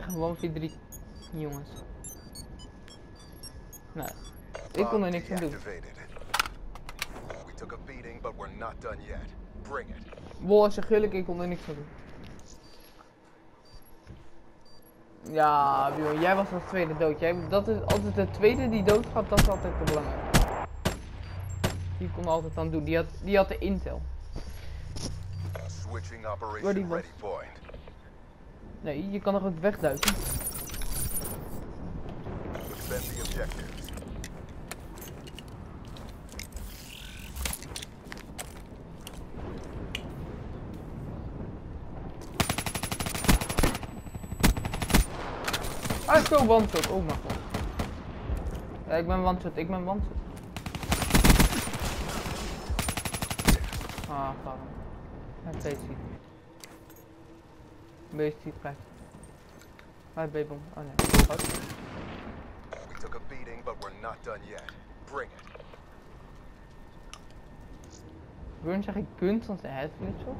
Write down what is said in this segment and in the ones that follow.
zijn gewoon 4-3 jongens. Nou, ik kon er niks aan doen. Deactivated. We took a beating, but we're not done yet. Bring it. Wol, zeg eerlijk, ik kon er niks aan doen. Ja, Bjorn, jij was als tweede dood. Jij, dat is altijd de tweede die doodgaat, dat is altijd te belangrijk. Die kon altijd aan doen, die had, die had de intel. Switching operation ready point. Nee, je kan nog ook wegduiken. Ah, ik wil one-shot, oh mijn god. Ja, ik ben one-shot, ik ben one-shot. Ah, dan. Hij heeft Beest ziet kwijt. Hij B-bom. Oh nee. We took a beating, but we're not done yet. Bring it. Burn zeg ik kunt, want hij heeft flitsel.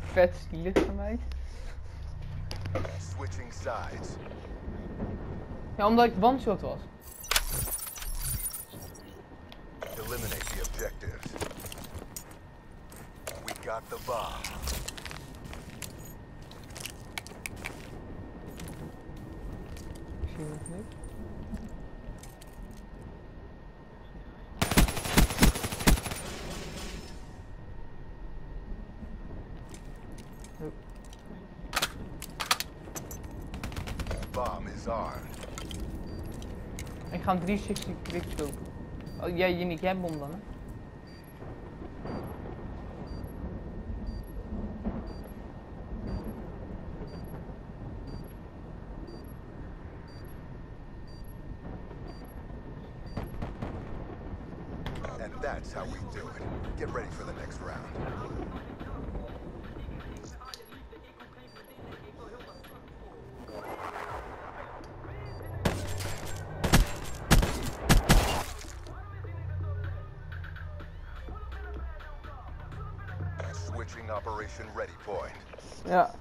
Vet stielig van mij. Switching sides. Ja, omdat ik one-shot was. Eliminate the objectives. We got the bomb. Ik zie nog niet. Oh, Bomb is armed. Ik ga een 360 quickscope. Ya yeni gel mumlanı. Operation ready point. Ja.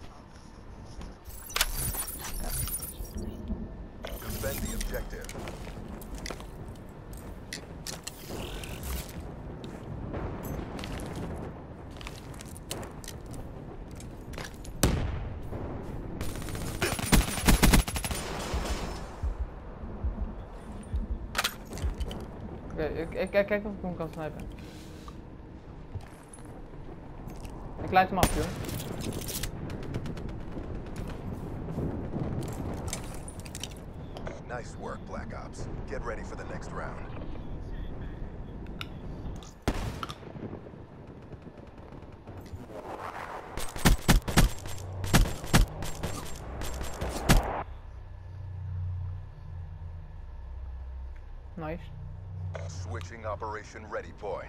Defend the objective. Ik, kijk, kijk of ik hem kan snipen. Leid hem af, joh. Nice work, Black Ops. Get ready for the next round. Nice. Switching operation ready point.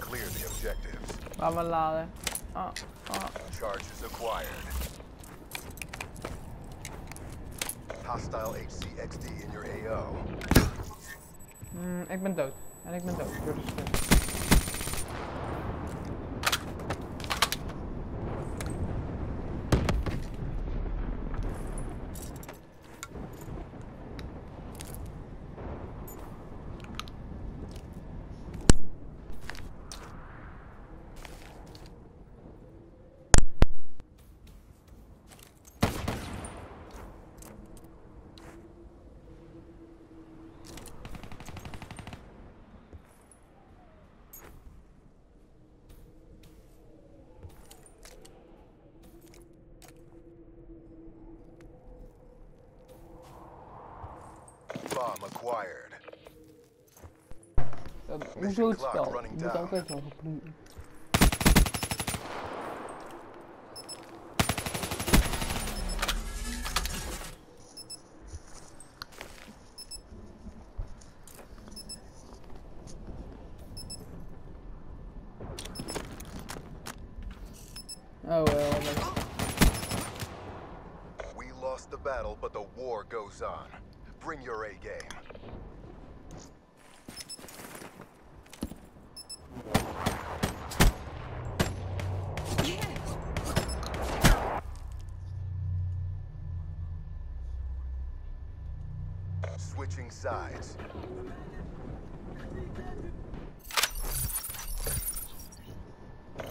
Clear the objectives. Laat me laden. Ah, ah. Charges acquired. Hostile HCXD in your AO. Hmm, ik ben dood. En ik ben dood. Door de skin. Bomb acquired. Running down. Oh well. We lost the battle, but the war goes on. Bring your A game. Switching sides.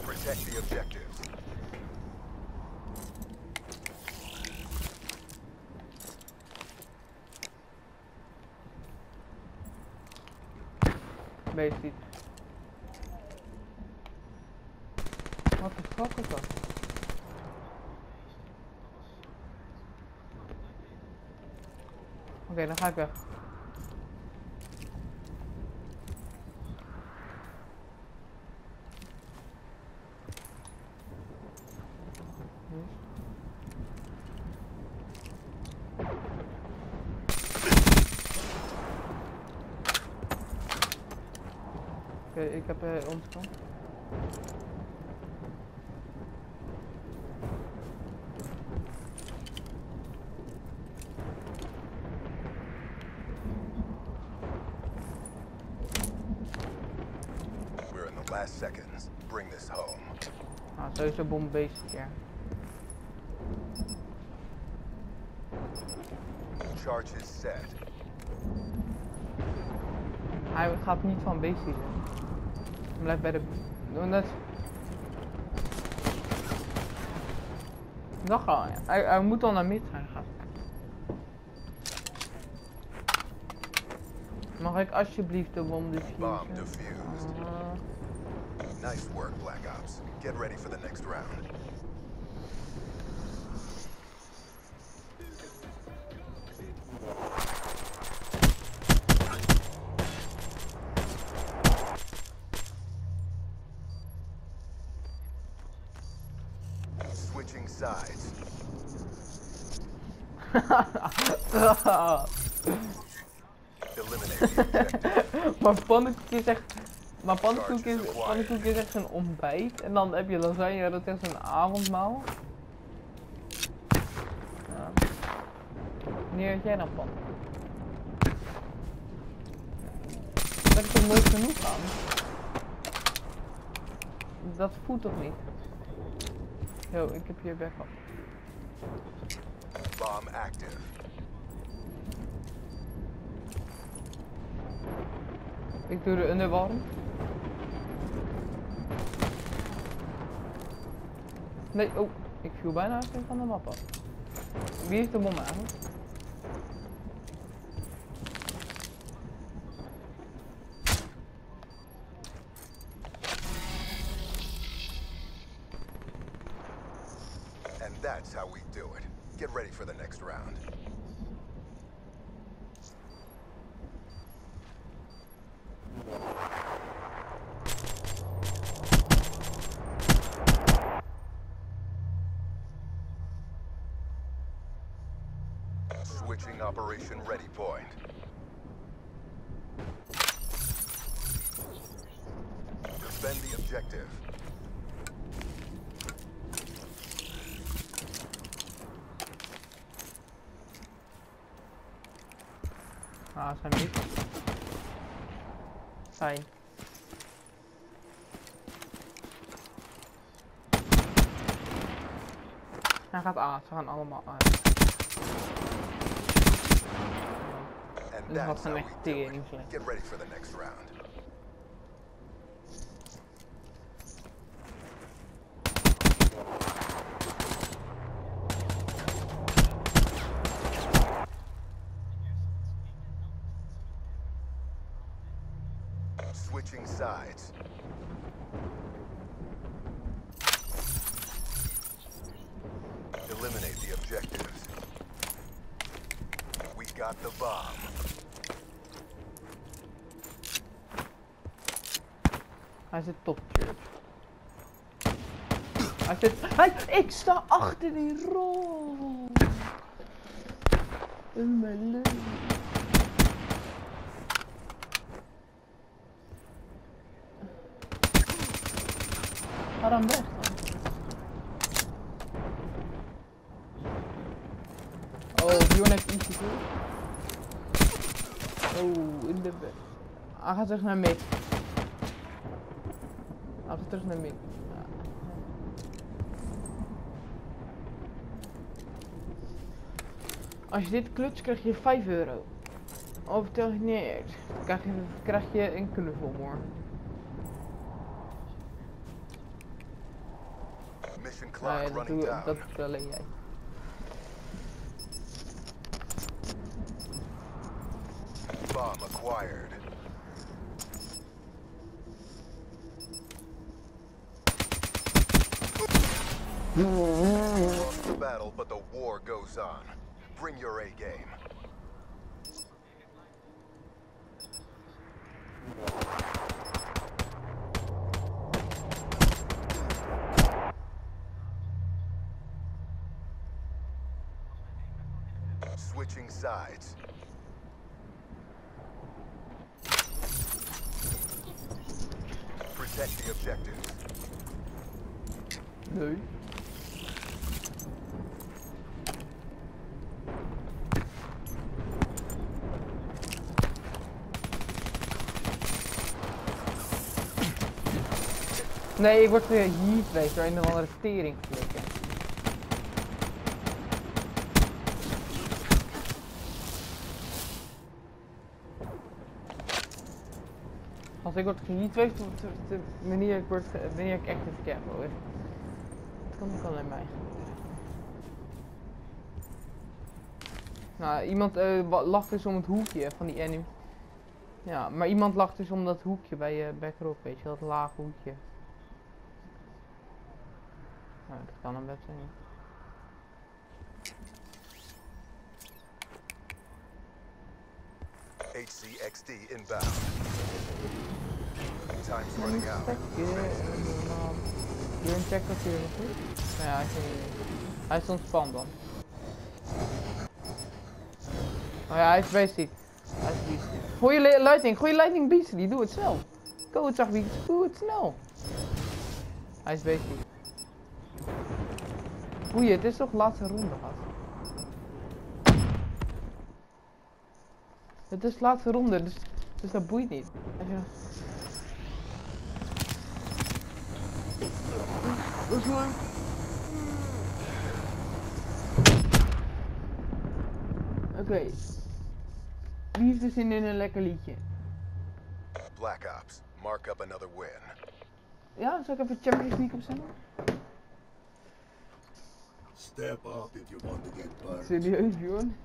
Protect the objective. Objectives. Basic. Wat de fuck is dat? Oké, dan ga ik weg. Oké, ik heb uh, onze kant. We're in the last seconds. Bring this home. Ah, sowieso bom basic, ja. Charge is set. Hij gaat niet van basic zijn. Hij blijft bij de... Doe net. Dat al. Hij, hij moet dan naar mid gaan. Mag ik alsjeblieft de bom Bomb defused. Ah, Nice work, Black Ops. Get ready for the next round. Sides. Maar pannenkoek is echt... Maar pannenkoek is, pannenkoek is echt een ontbijt. En dan heb je lasagne, dat is een avondmaal. Ja. Wanneer had jij dan pan? Dat is toch nooit genoeg aan? Dat voelt toch niet? Yo, ik heb je backup. Bomb active. Ik doe de underwarm. Nee, oh, ik viel bijna even van de map af. Wie heeft de bom eigenlijk? Get ready for the next round. Switching operation ready point. Ah, ça me Fine. Hij gaat A, ze gaan allemaal A. Dat had ze echt Get ready for the next round. Sides. Eliminate the objectives. We got the bomb. Hij zit top church. Hij zit. Hij, ik sta achter die rol. In mijn leven. Dan weg dan. Oh, Bjorn heeft toe. Oh, in de bed. Hij gaat terug naar mid. Hij gaat terug naar mid. Als je dit klutst, krijg je 5 euro. Overtuigd. Dan krijg je, krijg je een knuffel hoor. Clock running down. dat doet alleen jij. Bomb acquired. Lost the battle, but the war goes on. Bring your A game. switching sides. Protect the objective. No. Nee, ik word geheaved, weet je wel, in de andere tering. Als ik word geheatwaved op de, manier ik word, wanneer ik active cam word. Dat kan ook alleen mij. Nou, iemand eh, lacht dus om het hoekje van die anime. Ja, maar iemand lacht dus om dat hoekje bij je backrop, weet je, dat lage hoekje. Nou, dat kan een best zijn. HCXD inbound. Een check ja, hij is, ontspannen dan. Oh ja, hij is basic. Hij is beastie. Goeie li- lightning, goeie lightning beastie, doe het snel. Go zag beastie, doe het snel. Hij is basic. Boeien, het is toch laatste ronde gast. Het is laatste ronde, dus, dus dat boeit niet. Oké. Wie heeft er zin in een lekker liedje? Black Ops, mark up another win. Ja, zal ik even Champions League opzetten? Step up if you want to get burned. Serieus, Bjorn?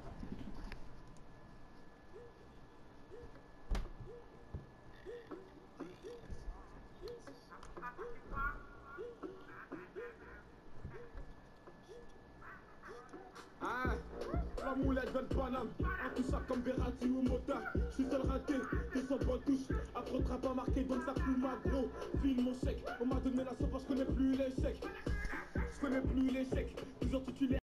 Le Paname, un tout ça comme Berati ou Mota. Je suis seul raté, ils sont bonne touche. Après train pas marqué, donc ça fout ma gros. File mon chèque, on m'a donné la sauce, je connais plus l'échec. Je connais plus l'échec, toujours titulaire.